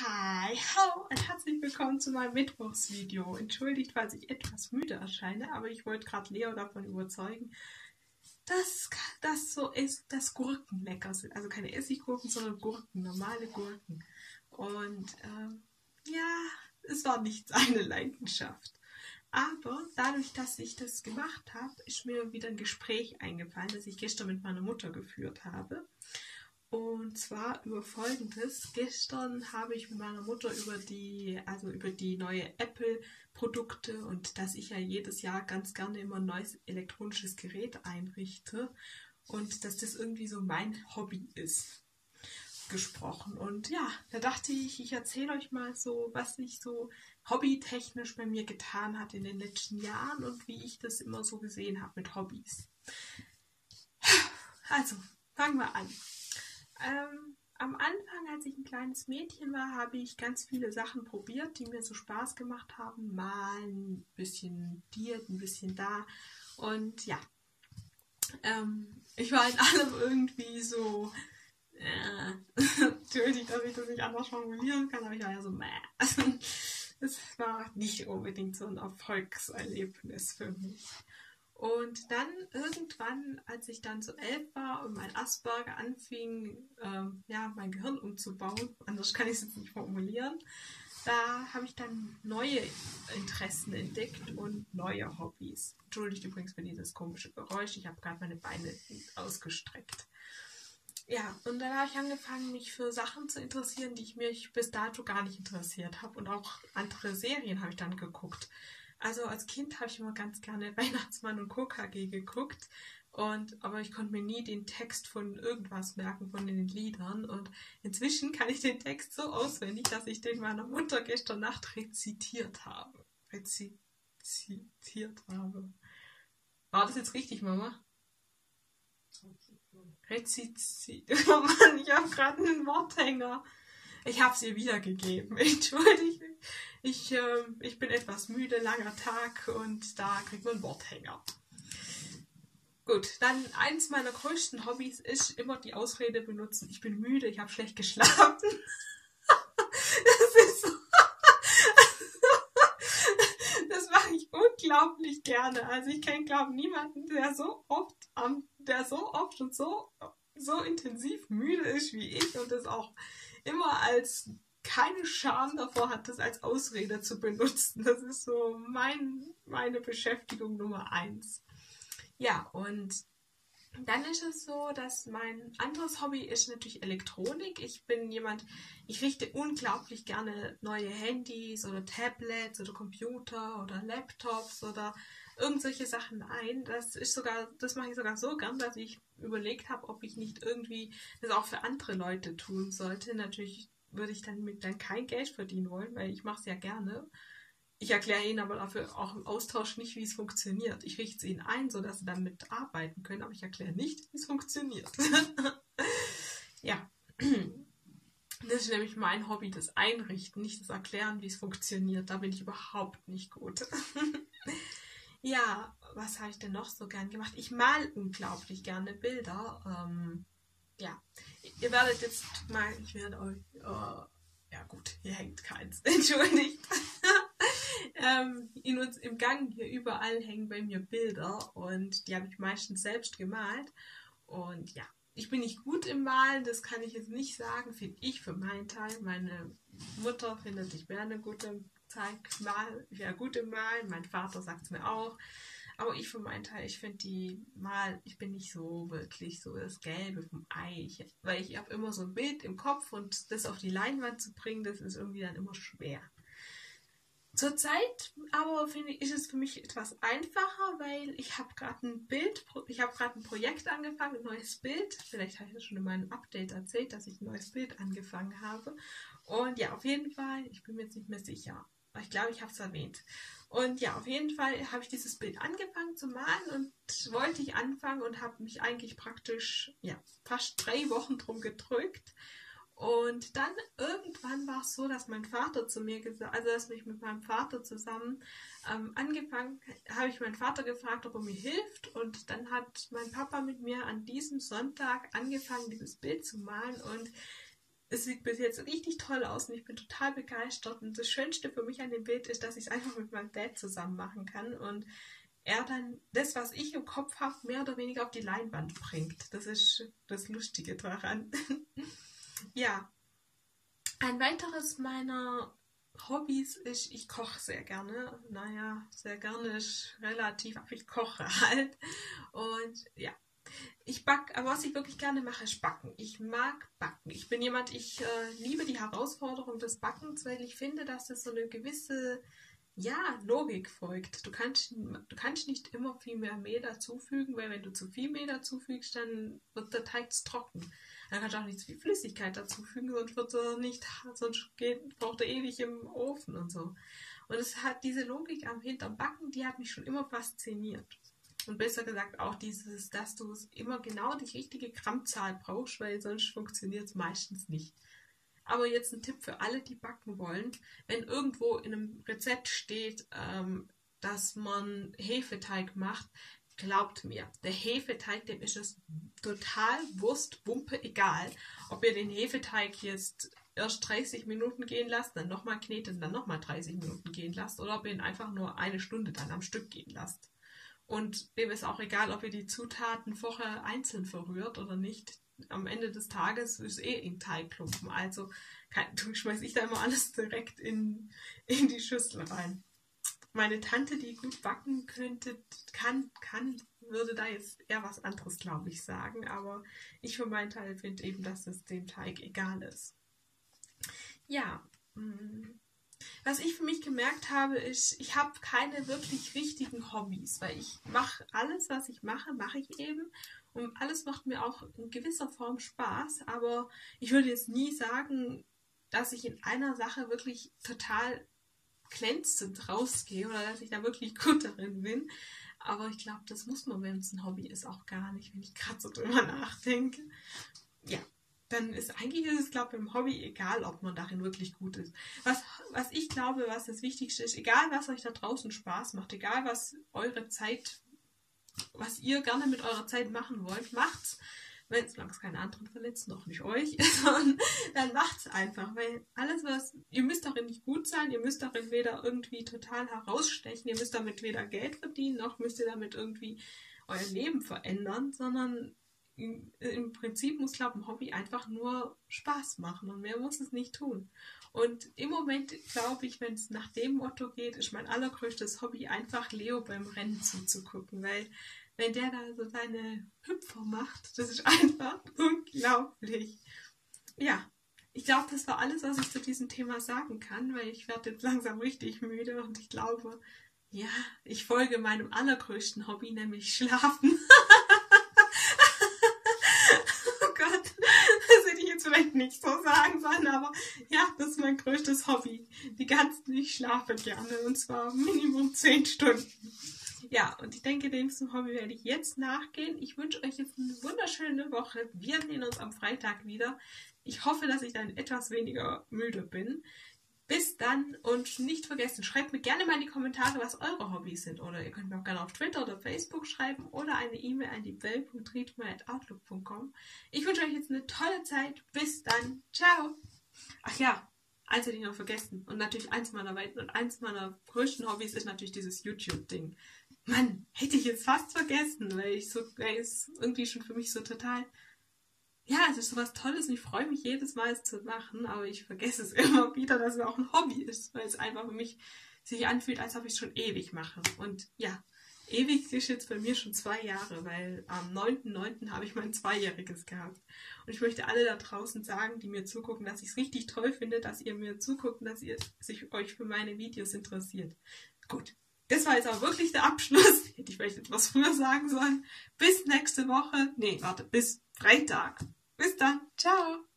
Hi, hallo und herzlich willkommen zu meinem Mittwochsvideo. Entschuldigt, falls ich etwas müde erscheine, aber ich wollte gerade Leo davon überzeugen, dass das so ist, dass Gurken lecker sind. Also keine Essiggurken, sondern Gurken, normale Gurken. Und ähm, ja, es war nicht seine Leidenschaft. Aber dadurch, dass ich das gemacht habe, ist mir wieder ein Gespräch eingefallen, das ich gestern mit meiner Mutter geführt habe. Und zwar über folgendes. Gestern habe ich mit meiner Mutter über die, also über die neue Apple-Produkte und dass ich ja jedes Jahr ganz gerne immer ein neues elektronisches Gerät einrichte und dass das irgendwie so mein Hobby ist gesprochen. Und ja, da dachte ich, ich erzähle euch mal so, was sich so hobbytechnisch bei mir getan hat in den letzten Jahren und wie ich das immer so gesehen habe mit Hobbys. Also, fangen wir an. Ähm, am Anfang, als ich ein kleines Mädchen war, habe ich ganz viele Sachen probiert, die mir so Spaß gemacht haben. Malen, ein bisschen hier, ein bisschen da. Und ja, ähm, ich war in allem irgendwie so. Äh, dass ich das nicht anders formulieren kann, aber ich war ja so, meh. Es war nicht unbedingt so ein Erfolgserlebnis für mich. Und dann irgendwann, als ich dann so elf war und mein Asperger anfing, ähm, ja, mein Gehirn umzubauen, anders kann ich es jetzt nicht formulieren, da habe ich dann neue Interessen entdeckt und neue Hobbys. Entschuldigt übrigens für dieses komische Geräusch, ich habe gerade meine Beine ausgestreckt. Ja, und dann habe ich angefangen, mich für Sachen zu interessieren, die ich mich bis dato gar nicht interessiert habe. Und auch andere Serien habe ich dann geguckt. Also als Kind habe ich immer ganz gerne Weihnachtsmann und KKG geguckt. Und, aber ich konnte mir nie den Text von irgendwas merken, von den Liedern. Und inzwischen kann ich den Text so auswendig, dass ich den meiner Mutter gestern Nacht rezitiert habe. Rezitiert habe. War das jetzt richtig, Mama? Rezitiert. Oh Mann, ich habe gerade einen Worthänger. Ich habe sie wiedergegeben. Entschuldigt. Ich, äh, ich bin etwas müde, langer Tag und da kriegt man einen Worthänger. Gut, dann eins meiner größten Hobbys ist immer die Ausrede benutzen. Ich bin müde, ich habe schlecht geschlafen. das ist so. das mache ich unglaublich gerne. Also ich kenne, glaube ich, niemanden, der so oft, der so oft und so, so intensiv müde ist wie ich und das auch immer als keine Scham davor hat, das als Ausrede zu benutzen. Das ist so mein, meine Beschäftigung Nummer eins. Ja, und dann ist es so, dass mein anderes Hobby ist natürlich Elektronik. Ich bin jemand, ich richte unglaublich gerne neue Handys oder Tablets oder Computer oder Laptops oder irgendwelche Sachen ein. Das ist sogar, das mache ich sogar so gern, dass ich überlegt habe, ob ich nicht irgendwie das auch für andere Leute tun sollte. Natürlich würde ich dann mit dann kein Geld verdienen wollen, weil ich mache es ja gerne. Ich erkläre ihnen aber dafür auch im Austausch nicht, wie es funktioniert. Ich richte es ihnen ein, sodass sie damit arbeiten können, aber ich erkläre nicht, wie es funktioniert. ja. Das ist nämlich mein Hobby, das Einrichten, nicht das Erklären, wie es funktioniert. Da bin ich überhaupt nicht gut. ja, was habe ich denn noch so gern gemacht? Ich mal unglaublich gerne Bilder. Ähm, ja, ihr werdet jetzt mal, ich werde euch, oh, ja gut, hier hängt keins, entschuldigt. ähm, in uns im Gang hier überall hängen bei mir Bilder und die habe ich meistens selbst gemalt. Und ja, ich bin nicht gut im Malen, das kann ich jetzt nicht sagen, finde ich für meinen Teil. Meine Mutter findet, ich wäre eine gute Zeit, mal, ich wäre gut im Malen, mein Vater sagt es mir auch. Aber ich für meinen Teil, ich finde die mal, ich bin nicht so wirklich so das Gelbe vom Ei. Ich, weil ich habe immer so ein Bild im Kopf und das auf die Leinwand zu bringen, das ist irgendwie dann immer schwer. Zurzeit aber finde ich, ist es für mich etwas einfacher, weil ich habe gerade ein Bild, ich habe gerade ein Projekt angefangen, ein neues Bild. Vielleicht habe ich das schon in meinem Update erzählt, dass ich ein neues Bild angefangen habe. Und ja, auf jeden Fall, ich bin mir jetzt nicht mehr sicher. Ich glaube, ich habe es erwähnt. Und ja, auf jeden Fall habe ich dieses Bild angefangen zu malen und wollte ich anfangen und habe mich eigentlich praktisch ja, fast drei Wochen drum gedrückt. Und dann irgendwann war es so, dass mein Vater zu mir gesagt, also dass ich mit meinem Vater zusammen ähm, angefangen, habe ich meinen Vater gefragt, ob er mir hilft. Und dann hat mein Papa mit mir an diesem Sonntag angefangen, dieses Bild zu malen. Und es sieht bis jetzt richtig toll aus und ich bin total begeistert. Und das Schönste für mich an dem Bild ist, dass ich es einfach mit meinem Dad zusammen machen kann und er dann das, was ich im Kopf habe, mehr oder weniger auf die Leinwand bringt. Das ist das Lustige daran. ja. Ein weiteres meiner Hobbys ist, ich koche sehr gerne. Naja, sehr gerne ist relativ, aber ich koche halt. Und ja, ich back, aber was ich wirklich gerne mache, ist Backen. Ich mag Backen. Ich bin jemand, ich äh, liebe die Herausforderung des Backens, weil ich finde, dass es so eine gewisse ja, Logik folgt. Du kannst, du kannst nicht immer viel mehr Mehl dazufügen, weil wenn du zu viel Mehl dazufügst, dann wird der Teig trocken. Dann kannst du auch nicht zu viel Flüssigkeit dazufügen, sonst wird er nicht, sonst geht, braucht er ewig im Ofen und so. Und es hat diese Logik am hinterm Backen, die hat mich schon immer fasziniert. Und besser gesagt auch dieses, dass du immer genau die richtige Grammzahl brauchst, weil sonst funktioniert es meistens nicht. Aber jetzt ein Tipp für alle, die backen wollen. Wenn irgendwo in einem Rezept steht, ähm, dass man Hefeteig macht, glaubt mir, der Hefeteig, dem ist es total Wurst, Wumpe, egal. Ob ihr den Hefeteig jetzt erst 30 Minuten gehen lasst, dann nochmal knetet und dann nochmal 30 Minuten gehen lasst oder ob ihr ihn einfach nur eine Stunde dann am Stück gehen lasst. Und dem ist auch egal, ob ihr die Zutaten vorher einzeln verrührt oder nicht am Ende des Tages ist eh in Teigklumpen. Also schmeiße ich da immer alles direkt in, in die Schüssel rein. Meine Tante, die gut backen könnte, kann, kann, würde da jetzt eher was anderes, glaube ich, sagen. Aber ich für meinen Teil finde eben, dass es dem Teig egal ist. Ja, mm. Was ich für mich gemerkt habe, ist, ich habe keine wirklich richtigen Hobbys, weil ich mache alles, was ich mache, mache ich eben und alles macht mir auch in gewisser Form Spaß, aber ich würde jetzt nie sagen, dass ich in einer Sache wirklich total glänzend rausgehe oder dass ich da wirklich gut darin bin. Aber ich glaube, das muss man, wenn es ein Hobby ist, auch gar nicht, wenn ich gerade so drüber nachdenke. Ja, dann ist eigentlich ist es, glaube ich, im Hobby egal, ob man darin wirklich gut ist. Was, was ich glaube, was das Wichtigste ist, egal was euch da draußen Spaß macht, egal was eure Zeit was ihr gerne mit eurer Zeit machen wollt, macht's. Wenn es langs keine anderen verletzt, noch nicht euch, dann macht's einfach, weil alles was, ihr müsst darin nicht gut sein, ihr müsst darin weder irgendwie total herausstechen, ihr müsst damit weder Geld verdienen, noch müsst ihr damit irgendwie euer Leben verändern, sondern im Prinzip muss, glaube ich, ein Hobby einfach nur Spaß machen und mehr muss es nicht tun. Und im Moment, glaube ich, wenn es nach dem Motto geht, ist mein allergrößtes Hobby einfach Leo beim Rennen zuzugucken, weil wenn der da so seine Hüpfer macht, das ist einfach unglaublich. Ja, ich glaube, das war alles, was ich zu diesem Thema sagen kann, weil ich werde jetzt langsam richtig müde und ich glaube, ja, ich folge meinem allergrößten Hobby, nämlich Schlafen. vielleicht nicht so sagen sollen, aber ja, das ist mein größtes Hobby. Die ganzen, ich schlafe gerne und zwar Minimum 10 Stunden. Ja, und ich denke, dem Hobby werde ich jetzt nachgehen. Ich wünsche euch jetzt eine wunderschöne Woche. Wir sehen uns am Freitag wieder. Ich hoffe, dass ich dann etwas weniger müde bin. Bis dann und nicht vergessen, schreibt mir gerne mal in die Kommentare, was eure Hobbys sind. Oder ihr könnt mir auch gerne auf Twitter oder Facebook schreiben oder eine E-Mail an die bell.riedmer.outlook.com. Ich wünsche euch jetzt eine tolle Zeit. Bis dann. Ciao. Ach ja, eins hätte ich noch vergessen. Und natürlich eins meiner weiten und eins meiner größten Hobbys ist natürlich dieses YouTube-Ding. Mann, hätte ich jetzt fast vergessen, weil ich so, weil es irgendwie schon für mich so total ja, es ist sowas Tolles und ich freue mich jedes Mal, es zu machen, aber ich vergesse es immer wieder, dass es auch ein Hobby ist, weil es einfach für mich sich anfühlt, als ob ich es schon ewig mache. Und ja, ewig ist jetzt bei mir schon zwei Jahre, weil am 9.9. habe ich mein Zweijähriges gehabt. Und ich möchte alle da draußen sagen, die mir zugucken, dass ich es richtig toll finde, dass ihr mir zuguckt und dass ihr sich euch für meine Videos interessiert. Gut. Das war jetzt aber wirklich der Abschluss. Hätte ich vielleicht etwas früher sagen sollen. Bis nächste Woche. Nee, warte, bis Freitag. Bis dann. Ciao.